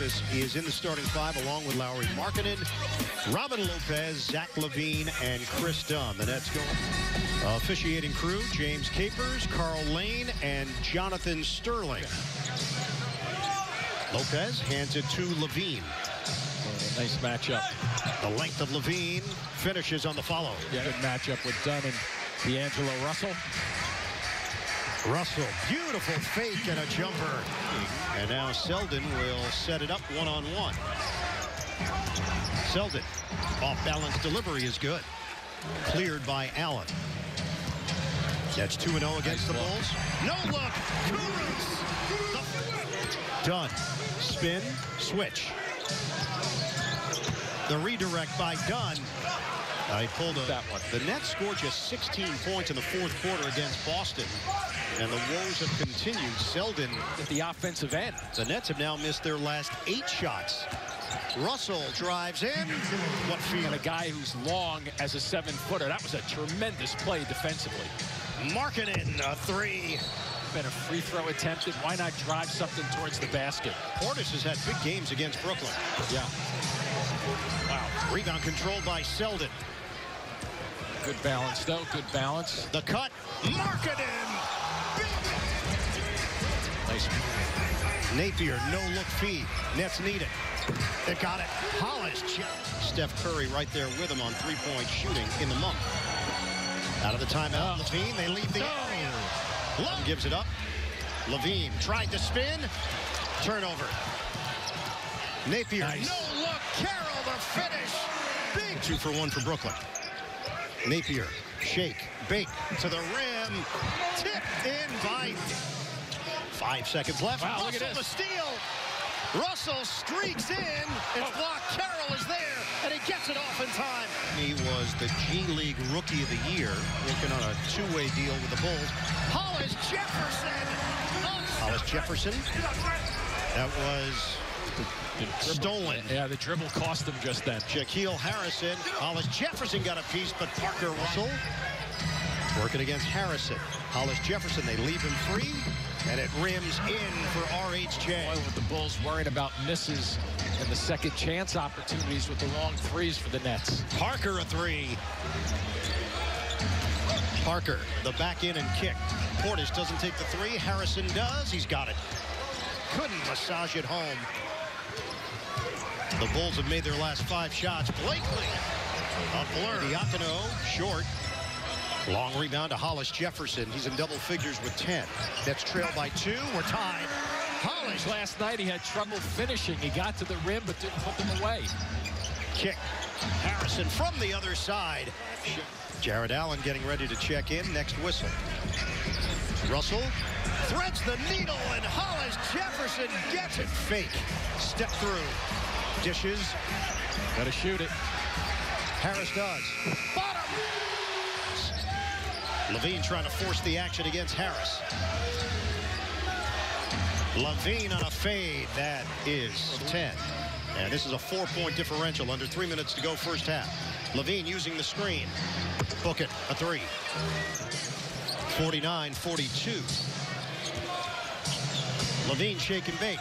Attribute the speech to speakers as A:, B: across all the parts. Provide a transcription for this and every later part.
A: Memphis is in the starting five along with Lauri Markkanen, Robin Lopez, Zach LaVine, and Kris Dunn. The Nets go officiating crew, James Capers, Karl Lane, and Jonathan Sterling. Lopez hands it to
B: LaVine. Nice matchup.
A: The length of LaVine finishes on the follow.
B: Yeah. Good matchup with Dunn and D'Angelo Russell.
A: Russell, beautiful fake and a jumper. And now Selden will set it up one-on-one. -on -one. Selden, off-balance delivery is good. Cleared by Allen. That's 2-0 against the. Bulls. No look. Kurucs. Done. Spin. Switch. The redirect by Dunn. I pulled a, that one. The Nets scored just 16 points in the fourth quarter against Boston. And the woes have continued. Selden
B: at the offensive end.
A: The Nets have now missed their last eight shots. Russell drives in. What feeling?
B: And a guy who's long as a seven-footer. That was a tremendous play defensively.
A: Markkanen, a three.
B: Been a free throw attempted. Why not drive something towards the basket?
A: Portis has had big games against Brooklyn.
B: Yeah.
A: Wow. Rebound controlled by Selden.
B: Good balance, though. Good balance.
A: The cut. Markkanen.
B: Nice.
A: Napier, no-look feed. Nets need it. They got it. Hollis. Steph Curry right there with him on three-point shooting in the month. Out of the timeout, oh. LaVine. They leave the oh. area. Love gives it up. LaVine tried to spin. Turnover. Napier. Nice. No look. Carroll the finish. Big two for one for Brooklyn. Napier, shake, bake to the rim, tip in by five seconds left.
B: Wow, look at this.
A: the steal. Russell streaks in. It's oh. blocked. Carroll is there, and he gets it off in time. He was the G League Rookie of the Year, working on a two-way deal with the Bulls. Hollis Jefferson. Hollis Jefferson. That was Stolen.
B: Yeah, the dribble cost them just then.
A: Shaquille Harrison. Hollis Jefferson got a piece, but Parker Russell working against Harrison. Hollis Jefferson, they leave him free, and it rims in for RHJ.
B: Boy, with the Bulls worried about misses and the second chance opportunities with the long threes for the Nets.
A: Parker a three. Parker, the back in and kick. Portis doesn't take the three. Harrison does. He's got it. Couldn't massage it home. The Bulls have made their last five shots. Blakeney, a blur. Diacono, short. Long rebound to Hollis Jefferson. He's in double figures with 10. That's trailed by two. We're tied. Hollis.
B: Last night he had trouble finishing. He got to the rim but didn't put them away.
A: Kick. Harrison from the other side. Jarrett Allen getting ready to check in. Next whistle. Russell threads the needle and Hollis Jefferson gets it. Fake. Step through. Dishes.
B: Got to shoot it.
A: Harris does. Bottom. LaVine trying to force the action against Harris. LaVine on a fade. That is 10. And this is a four-point differential under three minutes to go first half. LaVine using the screen. Book it. A three. 49-42. LaVine shake and bake.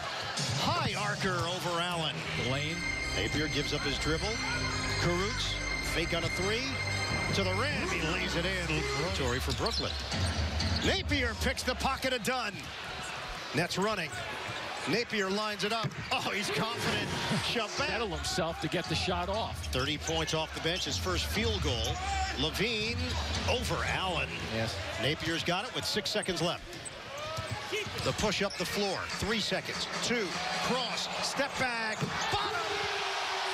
A: High archer over Allen.
B: Lane.
A: Napier gives up his dribble. Kurucs, fake on a three. To the rim, he lays it in. Tory for Brooklyn. Napier picks the pocket of Dunn. Nets running. Napier lines it up. Oh, he's confident.
B: Settle himself to get the shot off.
A: 30 points off the bench, his first field goal. LaVine over Allen.
B: Yes.
A: Napier's got it with six seconds left. The push up the floor. Three seconds. Two. Cross. Step back. Bottom.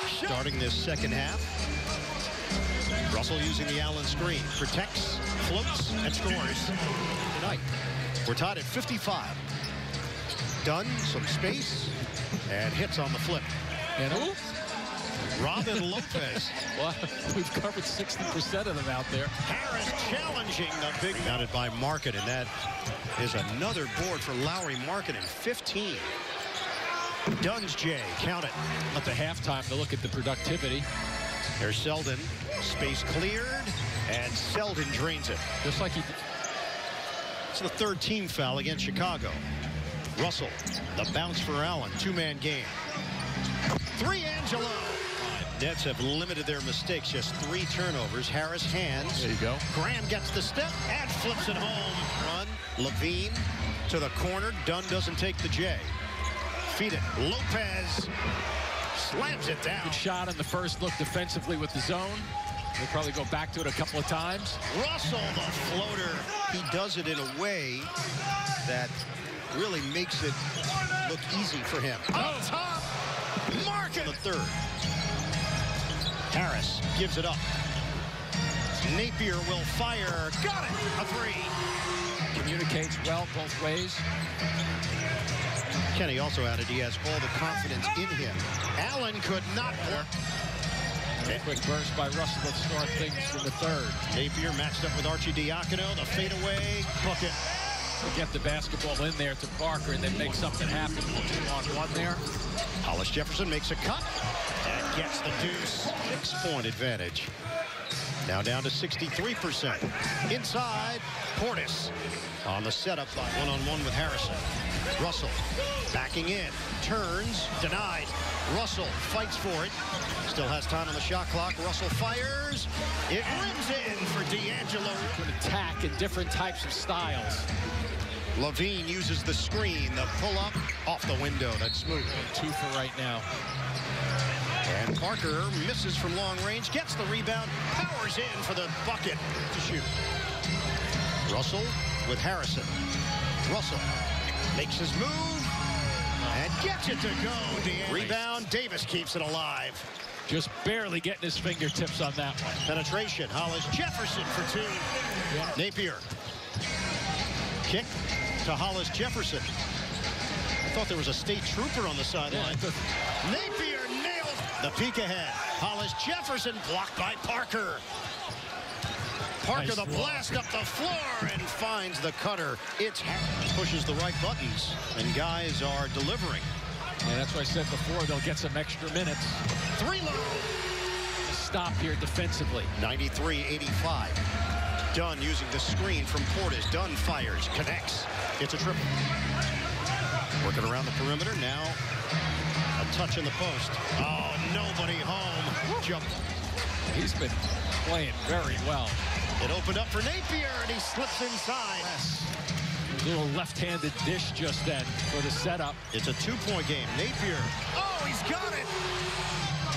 A: Starting this second half. Russell using the Allen screen. Protects, floats, and scores. Tonight. We're tied at 55. Done. Some space. And hits on the flip.
B: And who?
A: Robin Lopez.
B: well, we've covered 60% of them out there.
A: Harris challenging the big mounted by Market, and that is another board for Lauri Markkanen 15. Dunn's J, count it.
B: At the halftime to look at the productivity.
A: There's Selden, space cleared, and Selden drains it.
B: Just like he
A: It's the third team foul against Chicago. Russell, the bounce for Allen, two-man game. Three Angelo. Nets have limited their mistakes, just three turnovers. Harris hands.
B: There you go.
A: Graham gets the step and flips it home. Run. LaVine to the corner. Dunn doesn't take the J. Feed it. Lopez slams it down.
B: Good shot on the first look defensively with the zone. They'll probably go back to it a couple of times.
A: Russell, the floater. He does it in a way that really makes it look easy for him. Up oh. top, Mark in the third. Harris gives it up. Napier will fire. Got it. A three.
B: Communicates well both ways.
A: Kenny also added he has all the confidence in him. Allen could not block.
B: A quick burst by Russell to start things in the third.
A: Napier matched up with Arcidiacono. The fadeaway bucket.
B: Get the basketball in there to Parker and then make something happen. Two on one there.
A: Hollis Jefferson makes a cut and gets the deuce. Six-point advantage. Now down to 63%. Inside, Portis on the setup by one-on-one with Harrison. Russell backing in, turns, denied. Russell fights for it. Still has time on the shot clock. Russell fires. It rims in for D'Angelo.
B: Attack in different types of styles.
A: LaVine uses the screen, the pull-up off the window. That's smooth.
B: Two for right now.
A: And Parker misses from long range, gets the rebound, powers in for the bucket to shoot. Russell with Harrison. Russell makes his move and gets it to go. DeAndre. Rebound, Davis keeps it alive.
B: Just barely getting his fingertips on that one.
A: Penetration, Hollis Jefferson for two.
B: Yeah.
A: Napier. Kick to Hollis Jefferson. I thought there was a state trooper on the sideline.
B: Yeah,
A: Napier nails the peek ahead. Hollis Jefferson blocked by Parker. Parker
B: Nice
A: the blast up the floor and finds the cutter. It's pushes the right buttons and guys are delivering.
B: And that's why I said before they'll get some extra minutes.
A: Three low.
B: Stop here defensively.
A: 93-85. Dunn using the screen from Portis. Dunn fires, connects. It's a triple. Working around the perimeter now. A touch in the post. Oh, nobody home. Jump.
B: He's been playing very well.
A: It opened up for Napier, and he slips inside. Yes.
B: Little left-handed dish just then for the setup.
A: It's a two-point game. Napier. Oh, he's got it.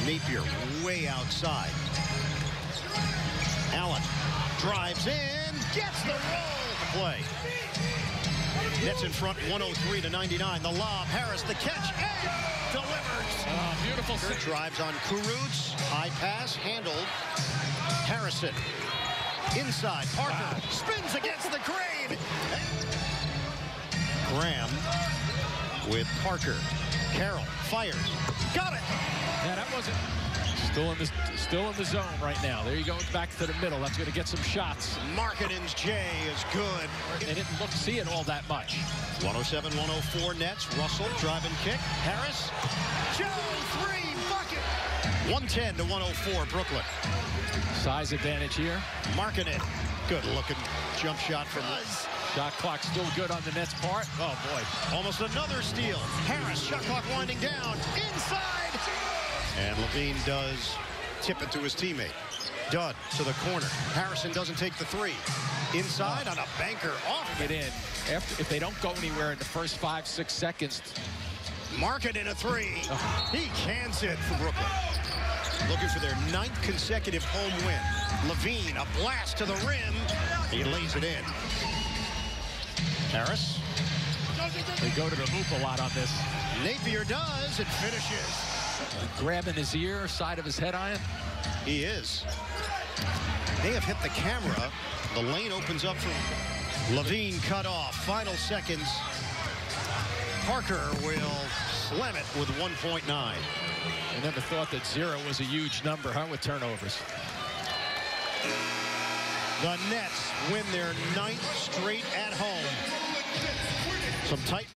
A: Napier way outside. Allen drives in, gets the roll. To play. Nets in front, 103 to 99. The lob, Harris, the catch, and delivers.
B: Oh, beautiful
A: Parker drives on Kurucs. High pass handled. Harrison inside. Parker spins against the grain. Graham with Parker. Carroll fires. Got it.
B: Yeah, that wasn't still in the still in the zone right now. There you go, back to the middle. That's going to get some shots.
A: Marketing's Jay is good.
B: They didn't look see it all that much.
A: 107 104 Nets. Russell driving kick. Harris. Joe three bucket. 110 to 104 Brooklyn.
B: Size advantage here.
A: Marking it. Good looking jump shot from
B: Shot clock still good on the Nets' part. Oh boy.
A: Almost another steal. Harris, shot clock winding down. Inside. And LaVine does tip it to his teammate. Dunn to the corner. Harrison doesn't take the three. Inside on a banker off.
B: Get in. After, if they don't go anywhere in the first five, six seconds,
A: Mark it in a three. Oh. He cans it for Brooklyn. Looking for their ninth consecutive home win. LaVine, a blast to the rim. He lays it in. Harris.
B: they go to the hoop a lot on this.
A: Napier does. It finishes.
B: Grabbing his ear, side of his head on it.
A: He is. They have hit the camera. The lane opens up for LaVine cut off. Final seconds. Parker will slam it with 1.9.
B: I never thought that zero was a huge number, huh, with turnovers.
A: The Nets win their ninth straight at home. Some tight.